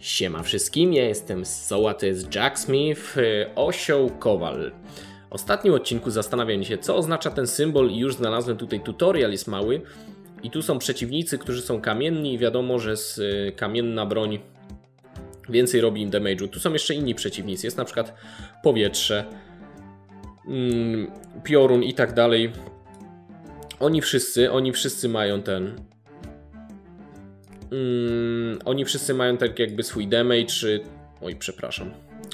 Siema wszystkim, ja jestem Soła, to jest Jack Smith, y, osioł Kowal. W ostatnim odcinku zastanawiam się, co oznacza ten symbol i już znalazłem tutaj tutorial, jest mały. I tu są przeciwnicy, którzy są kamienni i wiadomo, że z y, kamienna broń więcej robi im damage'u. Tu są jeszcze inni przeciwnicy, jest na przykład powietrze, mm, piorun i tak dalej. Oni wszyscy, oni wszyscy mają ten Mm, oni wszyscy mają tak jakby swój damage. Oj, przepraszam.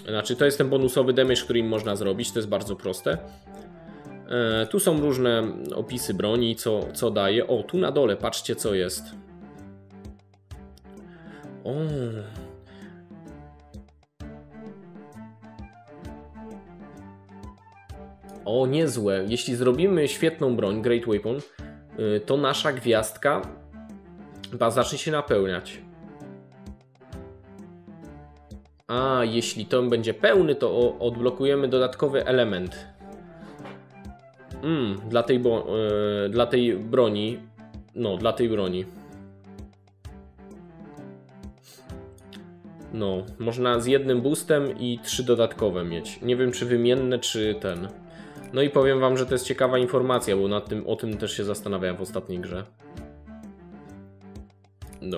Znaczy, to jest ten bonusowy damage, który im można zrobić. To jest bardzo proste. E, tu są różne opisy broni, co, co daje. O, tu na dole, patrzcie co jest. O. O, niezłe. Jeśli zrobimy świetną broń, Great Weapon, y, to nasza gwiazdka Chyba zacznie się napełniać. A jeśli to będzie pełny, to odblokujemy dodatkowy element. Mm, dla, tej bo, yy, dla tej broni. No, dla tej broni. No, można z jednym boostem i trzy dodatkowe mieć. Nie wiem, czy wymienne, czy ten. No i powiem Wam, że to jest ciekawa informacja, bo nad tym, o tym też się zastanawiałem w ostatniej grze.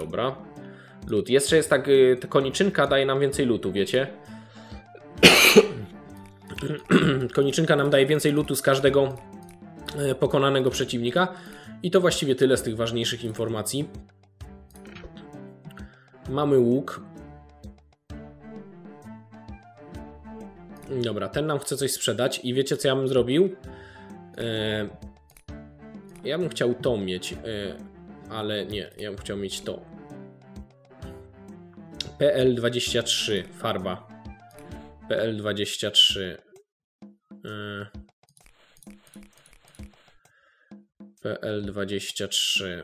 Dobra. Lód. Jeszcze jest tak, y, ta koniczynka daje nam więcej lutu, wiecie? koniczynka nam daje więcej lutu z każdego y, pokonanego przeciwnika. I to właściwie tyle z tych ważniejszych informacji. Mamy łuk. Dobra, ten nam chce coś sprzedać i wiecie co ja bym zrobił? E, ja bym chciał to mieć. Ale nie, ja bym chciał mieć to. PL23 farba. PL23. Yy. PL23.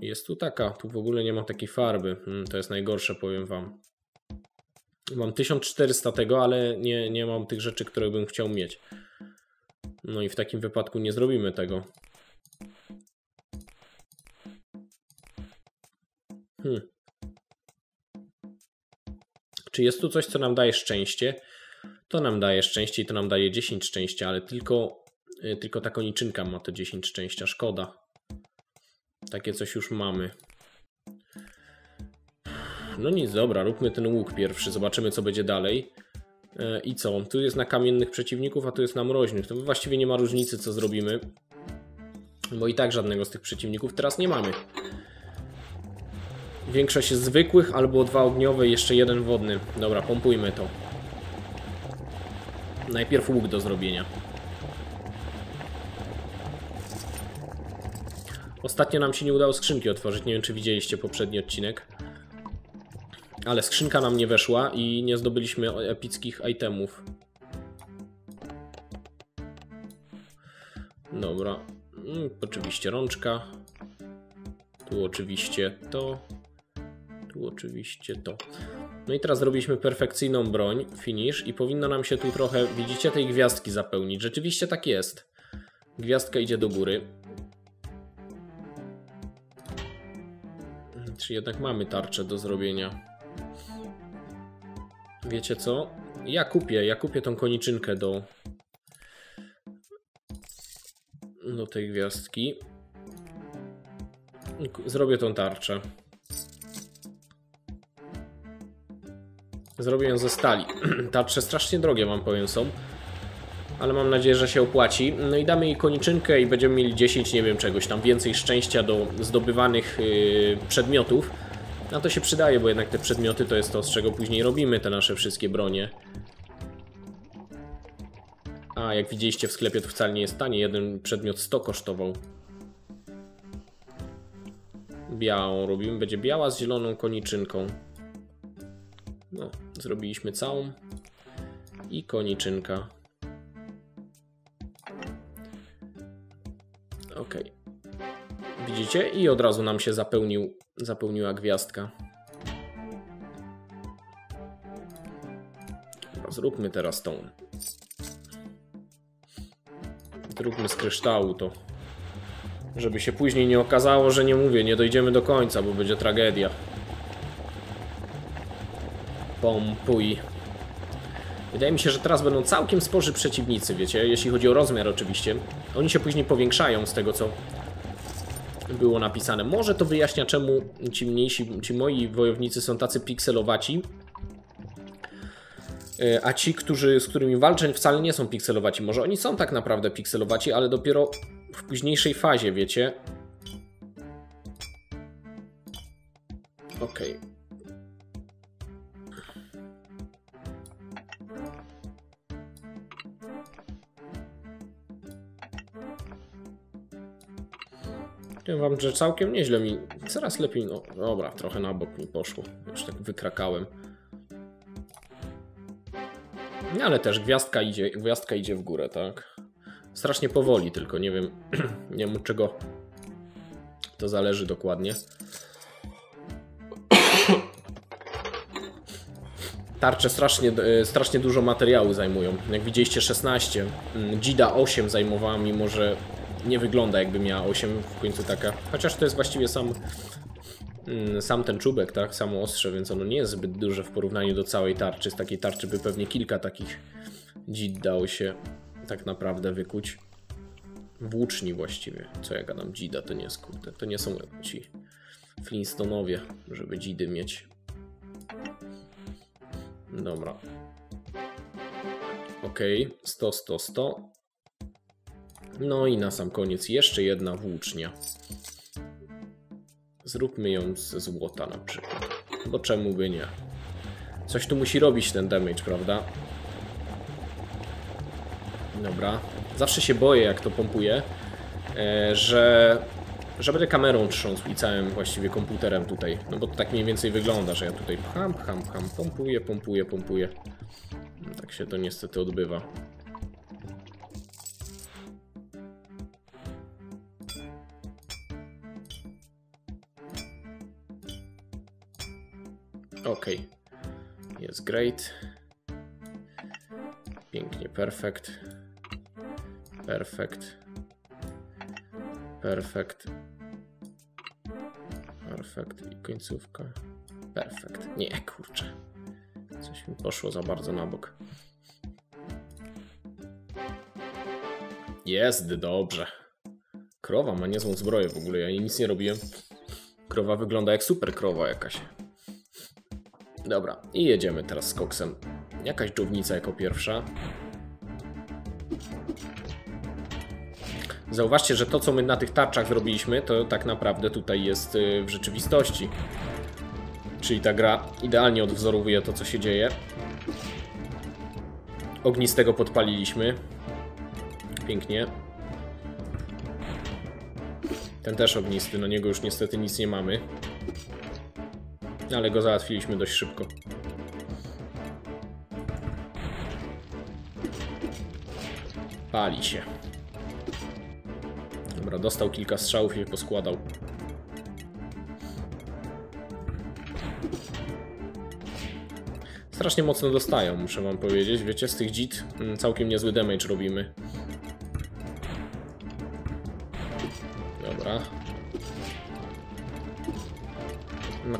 Jest tu taka, tu w ogóle nie ma takiej farby. Hmm, to jest najgorsze, powiem wam. Mam 1400 tego, ale nie, nie mam tych rzeczy, które bym chciał mieć. No i w takim wypadku nie zrobimy tego. Hmm. Czy jest tu coś, co nam daje szczęście? To nam daje szczęście i to nam daje 10 szczęścia, ale tylko, y, tylko ta koniczynka ma to 10 szczęścia. Szkoda. Takie coś już mamy. No nic, dobra, róbmy ten łuk pierwszy, zobaczymy co będzie dalej. Y, I co? Tu jest na kamiennych przeciwników, a tu jest na mroźnych. To właściwie nie ma różnicy co zrobimy. Bo i tak żadnego z tych przeciwników teraz nie mamy. Większość jest zwykłych, albo dwa ogniowe i jeszcze jeden wodny. Dobra, pompujmy to. Najpierw łuk do zrobienia. Ostatnio nam się nie udało skrzynki otworzyć. Nie wiem, czy widzieliście poprzedni odcinek. Ale skrzynka nam nie weszła i nie zdobyliśmy epickich itemów. Dobra. Mm, oczywiście rączka. Tu oczywiście to tu oczywiście to. No i teraz zrobiliśmy perfekcyjną broń, finish i powinno nam się tu trochę, widzicie, tej gwiazdki zapełnić. Rzeczywiście tak jest. Gwiazdka idzie do góry. Czy jednak mamy tarczę do zrobienia? Wiecie co? Ja kupię, ja kupię tą koniczynkę do do tej gwiazdki. Zrobię tą tarczę. Zrobię ją ze stali. Tarcze strasznie drogie wam powiem są. Ale mam nadzieję, że się opłaci. No i damy jej koniczynkę i będziemy mieli 10, nie wiem, czegoś tam więcej szczęścia do zdobywanych yy, przedmiotów. A to się przydaje, bo jednak te przedmioty to jest to, z czego później robimy te nasze wszystkie bronie. A, jak widzieliście w sklepie to wcale nie jest tanie. Jeden przedmiot 100 kosztował. Białą robimy. Będzie biała z zieloną koniczynką. No, zrobiliśmy całą. I koniczynka. Ok. Widzicie? I od razu nam się zapełnił, zapełniła gwiazdka. Zróbmy teraz tą. Zróbmy z kryształu to. Żeby się później nie okazało, że nie mówię, nie dojdziemy do końca, bo będzie tragedia. Pompuj. Wydaje mi się, że teraz będą całkiem sporzy przeciwnicy, wiecie, jeśli chodzi o rozmiar oczywiście. Oni się później powiększają z tego, co było napisane. Może to wyjaśnia, czemu ci mniejsi, ci moi wojownicy są tacy pikselowaci, e, a ci, którzy, z którymi walczę, wcale nie są pikselowaci. Może oni są tak naprawdę pikselowaci, ale dopiero w późniejszej fazie, wiecie. Okej. Okay. Powiem wam, że całkiem nieźle mi, coraz lepiej, no dobra, trochę na bok mi poszło, już tak wykrakałem. No ale też gwiazdka idzie, gwiazdka idzie w górę, tak? Strasznie powoli tylko, nie wiem, nie wiem od czego to zależy dokładnie. Tarcze strasznie, e, strasznie dużo materiału zajmują. Jak widzieliście 16, Dzida 8 zajmowała mimo że nie wygląda jakby miała 8 w końcu taka. Chociaż to jest właściwie sam, mm, sam ten czubek, tak? Samo ostrze, więc ono nie jest zbyt duże w porównaniu do całej tarczy. Z takiej tarczy by pewnie kilka takich dzid dało się tak naprawdę wykuć. Włóczni właściwie. Co ja gadam? Dzida to nie jest kurde. To nie są ci Flintstonowie, żeby dzidy mieć. Dobra. Ok, 100, 100, 100. No i na sam koniec jeszcze jedna włócznia. Zróbmy ją ze złota na przykład. Bo czemu by nie? Coś tu musi robić ten damage, prawda? Dobra. Zawsze się boję, jak to pompuję, e, że, że będę kamerą trząsł i całym właściwie komputerem tutaj. No bo to tak mniej więcej wygląda, że ja tutaj pcham, pcham, pcham, pompuję, pompuję, pompuję. Tak się to niestety odbywa. Great. Pięknie, perfekt. Perfekt. Perfekt. Perfekt. I końcówka. Perfekt. Nie, kurczę. Coś mi poszło za bardzo na bok. Jest, dobrze. Krowa ma niezłą zbroję w ogóle, ja jej nic nie robiłem. Krowa wygląda jak super krowa jakaś. Dobra, i jedziemy teraz z koksem. Jakaś dżownica jako pierwsza. Zauważcie, że to co my na tych tarczach zrobiliśmy, to tak naprawdę tutaj jest y, w rzeczywistości. Czyli ta gra idealnie odwzorowuje to co się dzieje. Ognistego podpaliliśmy. Pięknie. Ten też ognisty, na niego już niestety nic nie mamy. Ale go załatwiliśmy dość szybko. Pali się. Dobra, dostał kilka strzałów i je poskładał. Strasznie mocno dostają, muszę wam powiedzieć. Wiecie, z tych dzit mm, całkiem niezły damage robimy.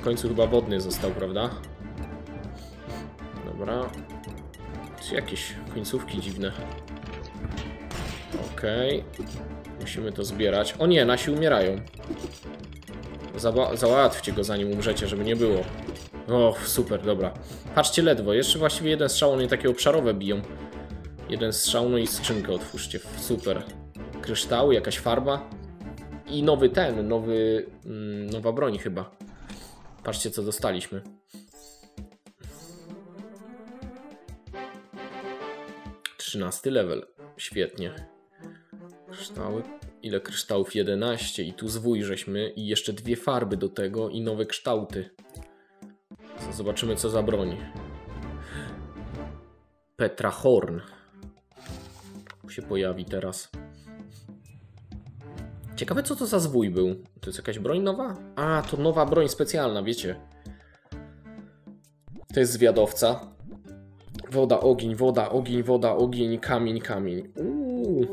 Końcu chyba wodny został, prawda? Dobra. Czy jakieś końcówki dziwne. Okej. Okay. Musimy to zbierać. O nie, nasi umierają. załatwcie go zanim umrzecie, żeby nie było. O, super, dobra. Patrzcie ledwo, jeszcze właściwie jeden strzał, one takie obszarowe biją. Jeden strzał, no i skrzynkę otwórzcie. Super. Kryształy, jakaś farba. I nowy ten, nowy, mm, nowa broń chyba. Patrzcie, co dostaliśmy. Trzynasty level. Świetnie. Kryształy. Ile kryształów? 11. I tu zwój żeśmy. I jeszcze dwie farby do tego i nowe kształty. Zobaczymy, co za broń. Petra Horn. Się pojawi teraz. Ciekawe co to za zwój był. To jest jakaś broń nowa? A, to nowa broń specjalna, wiecie. To jest zwiadowca. Woda, ogień, woda, ogień, woda, ogień, kamień, kamień. Uuu.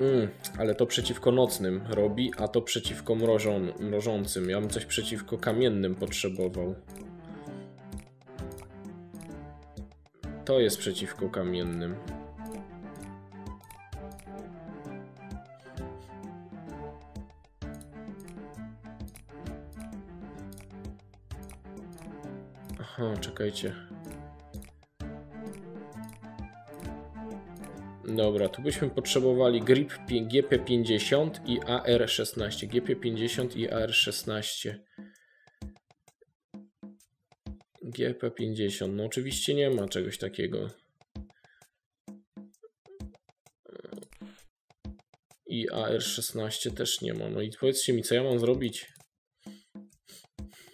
Mm, ale to przeciwko nocnym robi, a to przeciwko mrożon, mrożącym. Ja bym coś przeciwko kamiennym potrzebował. To jest przeciwko kamiennym. Aha, czekajcie. Dobra, tu byśmy potrzebowali grip pi- GP50 i AR16. GP50 i AR16. GP50. No oczywiście nie ma czegoś takiego. I AR16 też nie ma. No i powiedzcie mi, co ja mam zrobić?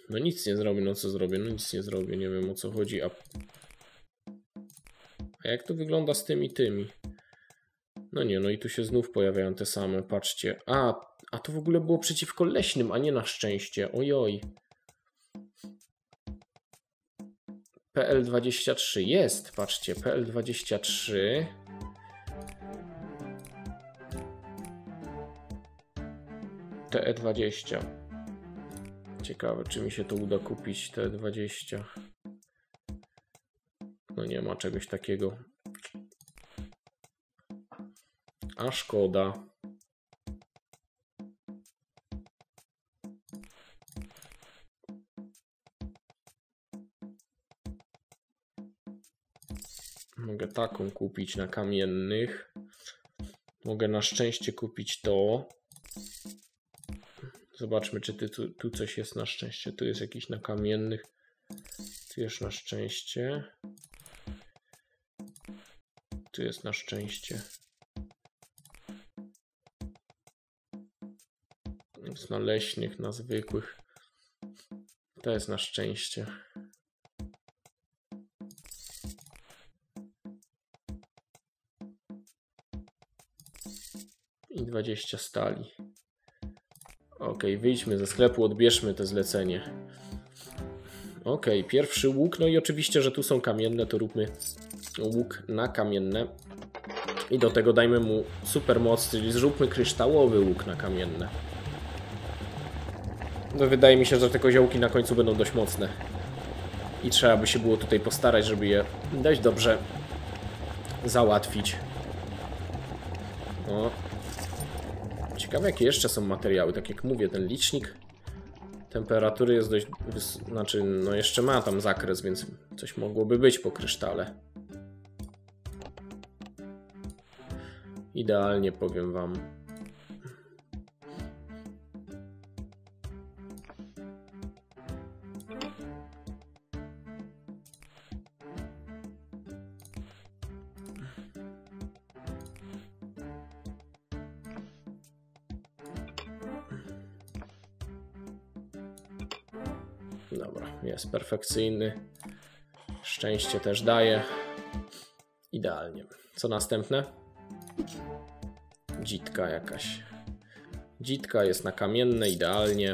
No nic nie zrobię, no co zrobię? No nic nie zrobię, nie wiem o co chodzi. A, a jak to wygląda z tymi tymi? No nie, no i tu się znów pojawiają te same, patrzcie. A, a to w ogóle było przeciwko leśnym, a nie na szczęście. Ojoj. PL23 jest, patrzcie, PL23. TE20. Ciekawe, czy mi się to uda kupić TE20. No nie ma czegoś takiego. A szkoda. Mogę taką kupić na kamiennych. Mogę na szczęście kupić to. Zobaczmy, czy ty, tu, tu coś jest na szczęście. Tu jest jakiś na kamiennych. Tu jest na szczęście. Tu jest na szczęście. Jest na leśnych, na zwykłych. To jest na szczęście. I 20 stali. Ok, wyjdźmy ze sklepu, odbierzmy to zlecenie. Ok, pierwszy łuk. No i oczywiście, że tu są kamienne, to róbmy łuk na kamienne. I do tego dajmy mu super moc, czyli zróbmy kryształowy łuk na kamienne. No wydaje mi się, że te koziołki na końcu będą dość mocne. I trzeba by się było tutaj postarać, żeby je dość dobrze załatwić. O. Ciekawe jakie jeszcze są materiały. Tak jak mówię, ten licznik temperatury jest dość... Znaczy, no jeszcze ma tam zakres, więc coś mogłoby być po krysztale. Idealnie powiem wam. Perfekcyjny. Szczęście też daje. Idealnie. Co następne? Dzitka jakaś. Dzitka jest na kamienne, idealnie.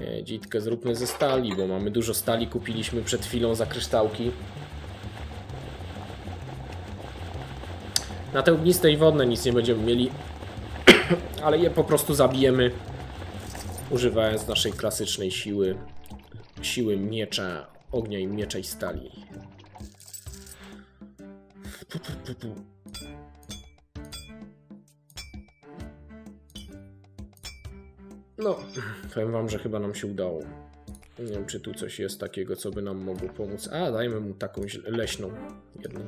Nie, Dzitkę zróbmy ze stali, bo mamy dużo stali. Kupiliśmy przed chwilą za kryształki. Na te ogniste i wodne nic nie będziemy mieli, ale je po prostu zabijemy używając naszej klasycznej siły, siły miecza, ognia i miecza i stali. Pu, pu, pu. No, powiem wam, że chyba nam się udało. Nie wiem, czy tu coś jest takiego, co by nam mogło pomóc. A, dajmy mu taką leśną jedną.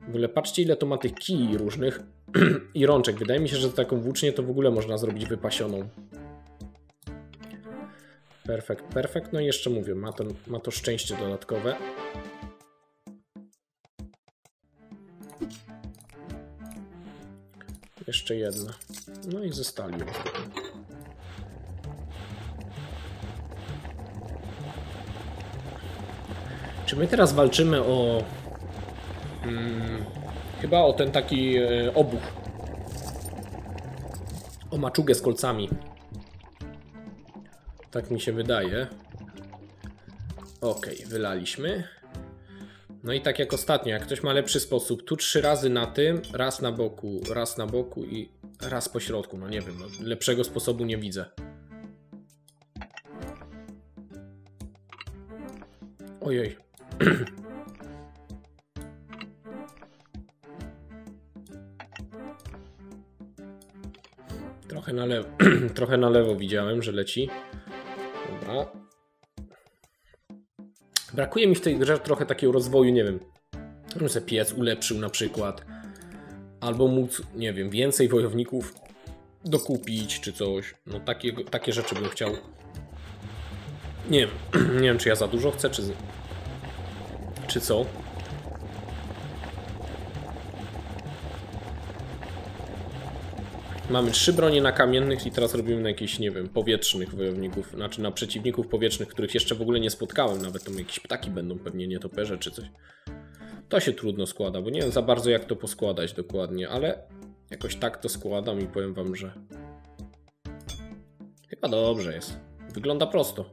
W ogóle patrzcie, ile to ma tych kij różnych i rączek. Wydaje mi się, że taką włócznię to w ogóle można zrobić wypasioną. Perfekt, perfekt. No i jeszcze mówię, ma to, ma to szczęście dodatkowe. Jeszcze jedna. No i ze stali ją zróbmy. Czy my teraz walczymy o... Mm, chyba o ten taki e, obuch. O maczugę z kolcami. Tak mi się wydaje. Ok, wylaliśmy. No i tak jak ostatnio, jak ktoś ma lepszy sposób, tu trzy razy na tym, raz na boku, raz na boku i raz po środku. No nie wiem, no, lepszego sposobu nie widzę. Ojej. Trochę na lewo, trochę na lewo widziałem, że leci. Dobra. Brakuje mi w tej grze trochę takiego rozwoju, nie wiem. Bym sobie piec ulepszył na przykład. Albo móc, nie wiem, więcej wojowników dokupić czy coś. No takie, takie rzeczy bym chciał. Nie wiem, nie wiem czy ja za dużo chcę, czy, czy co. Mamy trzy bronie na kamiennych i teraz robimy na jakichś, nie wiem, powietrznych wojowników, znaczy na przeciwników powietrznych, których jeszcze w ogóle nie spotkałem, nawet tam jakieś ptaki będą, pewnie nietoperze czy coś. To się trudno składa, bo nie wiem za bardzo jak to poskładać dokładnie, ale jakoś tak to składam i powiem wam, że chyba dobrze jest. Wygląda prosto.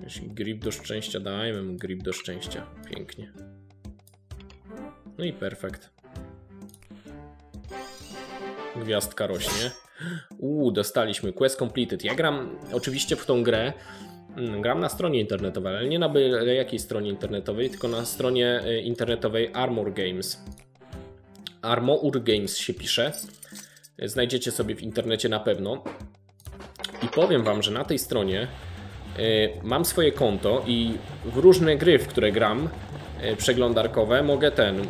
Jeśli grip do szczęścia, dajmy mu grip do szczęścia. Pięknie. No i perfekt. Gwiazdka rośnie. Uuu, dostaliśmy quest completed. Ja gram oczywiście w tą grę. mm, Gram na stronie internetowej, ale nie na jakiej stronie internetowej, tylko na stronie y, internetowej Armor Games. Armor Games się pisze. Znajdziecie sobie w internecie na pewno. I powiem wam, że na tej stronie y, mam swoje konto i w różne gry, w które gram, przeglądarkowe, mogę ten,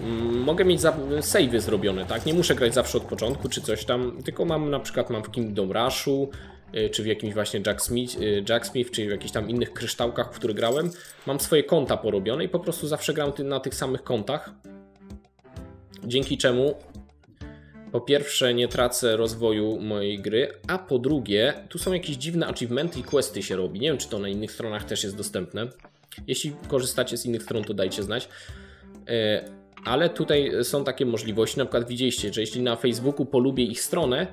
mogę mieć save'y zrobione, tak? Nie muszę grać zawsze od początku czy coś tam, tylko mam na przykład mam w Kingdom Rushu, y, czy w jakimś właśnie Jacksmith, y, Jacksmith, czy w jakichś tam innych kryształkach, w których grałem. Mam swoje konta porobione i po prostu zawsze gram na tych samych kontach. Dzięki czemu po pierwsze nie tracę rozwoju mojej gry, a po drugie tu są jakieś dziwne achievementy i questy się robi. Nie wiem czy to na innych stronach też jest dostępne. Jeśli korzystacie z innych stron to dajcie znać. E, Ale tutaj są takie możliwości, na przykład widzieliście, że jeśli na Facebooku polubię ich stronę,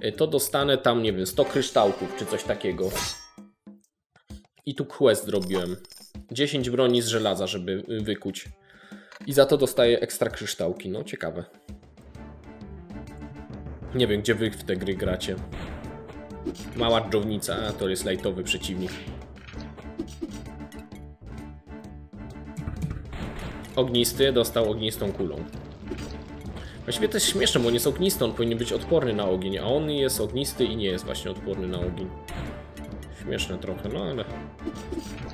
e, to dostanę tam, nie wiem, 100 kryształków czy coś takiego. I tu quest zrobiłem. 10 broni z żelaza, żeby y, wykuć. I za to dostaję ekstra kryształki. No, ciekawe. Nie wiem, gdzie wy w te gry gracie. Mała dżownica, a to jest lightowy przeciwnik. Ognisty dostał ognistą kulą. Właściwie to jest śmieszne, bo on jest ognisty, on powinien być odporny na ogień, a on jest ognisty i nie jest właśnie odporny na ogień. Śmieszne trochę, no ale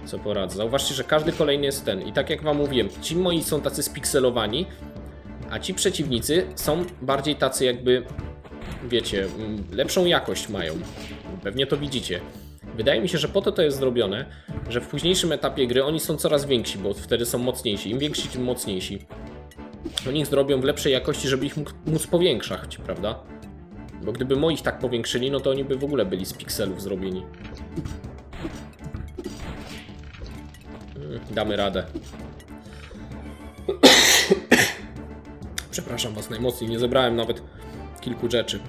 co poradzę. Zauważcie, że każdy kolejny jest ten. I tak jak wam mówiłem, ci moi są tacy spikselowani, a ci przeciwnicy są bardziej tacy jakby, wiecie, mm, lepszą jakość mają. Pewnie to widzicie. Wydaje mi się, że po to to jest zrobione, że w późniejszym etapie gry oni są coraz więksi, bo wtedy są mocniejsi. Im więksi, tym mocniejsi. Oni ich zrobią w lepszej jakości, żeby ich móc powiększać, prawda? Bo gdyby moich tak powiększyli, no to oni by w ogóle byli z pikselów zrobieni. Mm, Damy radę. Przepraszam was najmocniej, nie zebrałem nawet kilku rzeczy,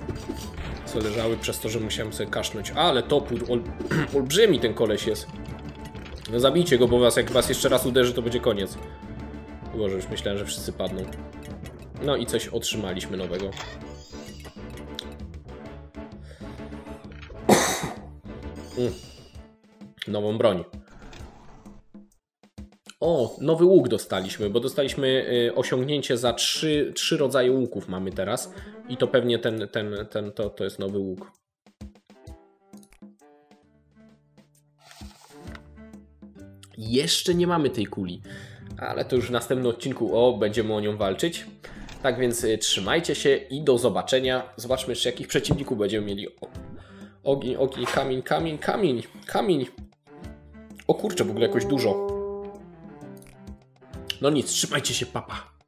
co leżały przez to, że musiałem sobie kasznąć. Ale topór, ol, olbrzymi ten koleś jest. No zabijcie go, bo was, jak was jeszcze raz uderzy, to będzie koniec. Boże, już myślałem, że wszyscy padną. No i coś otrzymaliśmy nowego. Mm. Nową broń. O, nowy łuk dostaliśmy, bo dostaliśmy y, osiągnięcie za trzy, trzy rodzaje łuków mamy teraz. I to pewnie ten, ten, ten to, to jest nowy łuk. Jeszcze nie mamy tej kuli, ale to już w następnym odcinku o, będziemy o nią walczyć. Tak więc y, trzymajcie się i do zobaczenia. Zobaczmy jeszcze jakich przeciwników będziemy mieli. Ogień, ogień, kamień, kamień, kamień, kamień. O kurczę, w ogóle jakoś dużo. No nic, trzymajcie się, papa.